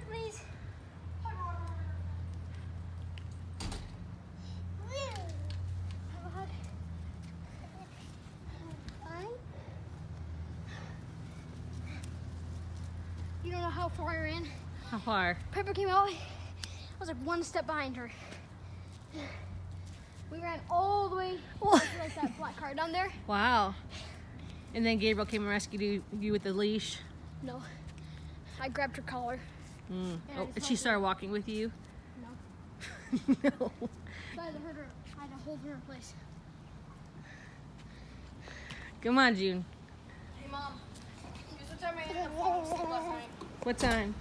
water, please? You don't know how far I ran. How far? Piper came out. I was like one step behind her. We ran all the way to like that black car down there. Wow. And then Gabriel came and rescued you with the leash. No. I grabbed her collar. Mm. Oh, and she started walking with you? No. no. I had to hold her. I had to hold her in place. Come on, June. Hey, Mom. Guess what time I ended up falling asleep last night? What time?